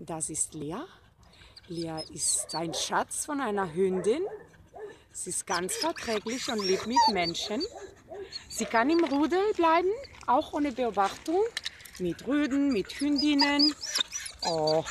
Das ist Lea. Lea ist ein Schatz von einer Hündin. Sie ist ganz verträglich und lebt mit Menschen. Sie kann im Rudel bleiben, auch ohne Beobachtung, mit Rüden, mit Hündinnen. Oh,